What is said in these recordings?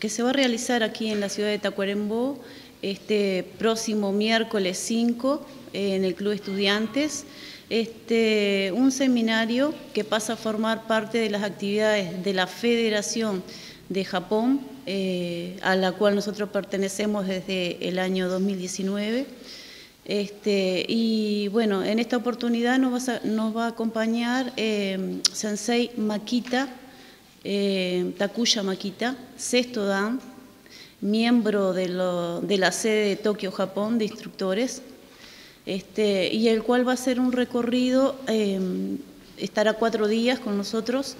que se va a realizar aquí en la ciudad de Tacuarembó este próximo miércoles 5 en el Club Estudiantes. Este, un seminario que pasa a formar parte de las actividades de la Federación de Japón, eh, a la cual nosotros pertenecemos desde el año 2019. Este, y bueno, en esta oportunidad nos va a, acompañar eh, Sensei Makita, eh, Takuya Makita, sexto dan, miembro de, la sede de Tokio, Japón, de instructores, este, y el cual va a hacer un recorrido, estará cuatro días con nosotros,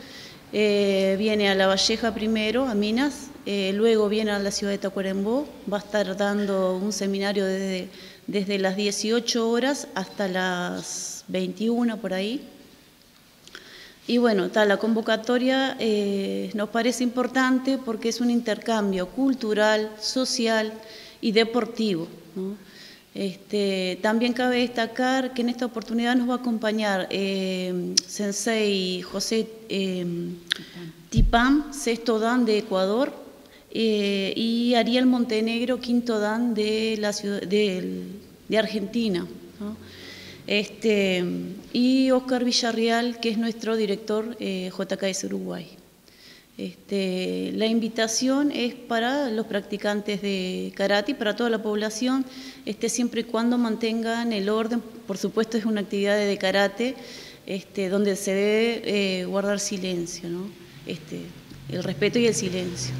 eh, viene a La Valleja primero, a Minas, eh, luego viene a la ciudad de Tacuarembó, va a estar dando un seminario desde, desde las 18 horas hasta las 21 por ahí. Y bueno, tal, la convocatoria eh, nos parece importante porque es un intercambio cultural, social y deportivo. Este, también cabe destacar que en esta oportunidad nos va a acompañar eh, Sensei José eh, Tipam, sexto dan de Ecuador, eh, y Ariel Montenegro, quinto dan de, la ciudad, de, Argentina. Este, y Oscar Villarreal, que es nuestro director JKS Uruguay. Este, la invitación es para los practicantes de karate, para toda la población, este, siempre y cuando mantengan el orden. Por supuesto es una actividad de karate este, donde se debe eh, guardar silencio, este, el respeto y el silencio.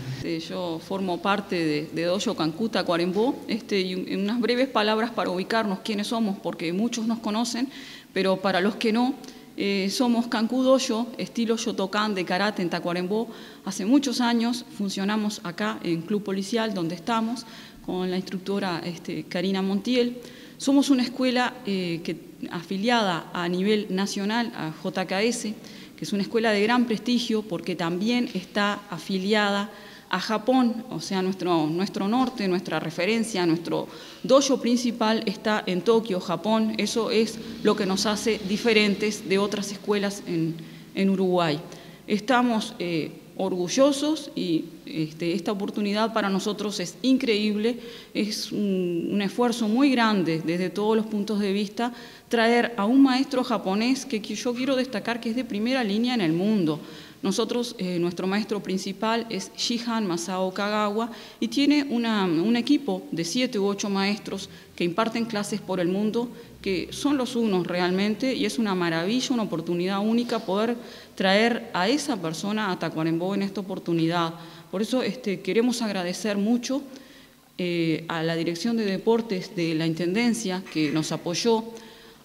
Yo formo parte de, de Dojo Cancuta Cuarembó, este, y unas breves palabras para ubicarnos quiénes somos, porque muchos nos conocen, pero para los que no, eh, somos Dojo, estilo Shotokan de karate en Tacuarembó. Hace muchos años funcionamos acá en Club Policial, donde estamos, con la instructora este, Karina Montiel. Somos una escuela eh, afiliada a nivel nacional a JKS, que es una escuela de gran prestigio porque también está afiliada a Japón, o sea, nuestro, nuestro norte, nuestra referencia, nuestro dojo principal está en Tokio, Japón. Eso es lo que nos hace diferentes de otras escuelas en, en Uruguay. Estamos eh, orgullosos y este, esta oportunidad para nosotros es increíble, es un, un, esfuerzo muy grande desde todos los puntos de vista traer a un maestro japonés que yo quiero destacar que es de primera línea en el mundo. Nosotros, eh, nuestro maestro principal es Shihan Masao Kagawa y tiene un equipo de siete u ocho maestros que imparten clases por el mundo, que son los unos realmente, y es una maravilla, una oportunidad única poder traer a esa persona a Tacuarembó en esta oportunidad. Por eso este, queremos agradecer mucho eh, a la Dirección de Deportes de la Intendencia que nos apoyó,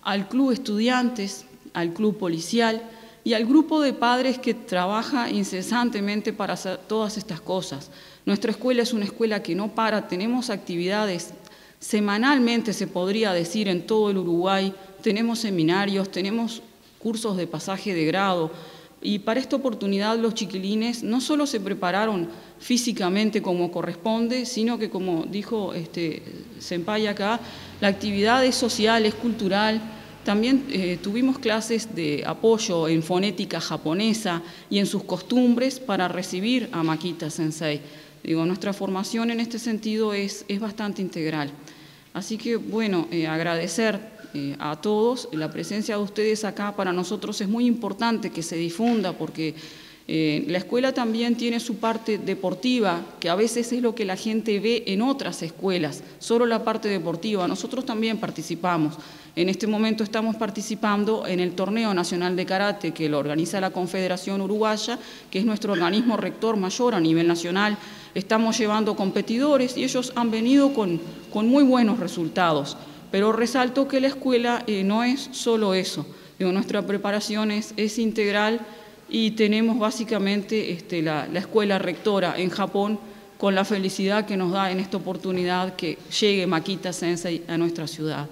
al Club Estudiantes, al Club Policial, y al grupo de padres que trabaja incesantemente para hacer todas estas cosas. Nuestra escuela es una escuela que no para, tenemos actividades semanalmente, se podría decir, en todo el Uruguay, tenemos seminarios, tenemos cursos de pasaje de grado, y para esta oportunidad los chiquilines no solo se prepararon físicamente como corresponde, sino que como dijo este Senpai acá, la actividad es social, es cultural, también eh, tuvimos clases de apoyo en fonética japonesa y en sus costumbres para recibir a Makita Sensei. Digo, nuestra formación en este sentido es, es bastante integral. Así que, bueno, eh, agradecer eh, a todos. La presencia de ustedes acá para nosotros es muy importante que se difunda porque la escuela también tiene su parte deportiva, que a veces es lo que la gente ve en otras escuelas, solo la parte deportiva. Nosotros también participamos. En este momento estamos participando en el Torneo Nacional de Karate que lo organiza la Confederación Uruguaya, que es nuestro organismo rector mayor a nivel nacional. Estamos llevando competidores y ellos han venido con, muy buenos resultados. Pero resalto que la escuela eh, no es solo eso. nuestra preparación es, integral y tenemos básicamente este, la, la escuela rectora en Japón con la felicidad que nos da en esta oportunidad que llegue Makita Sensei a nuestra ciudad.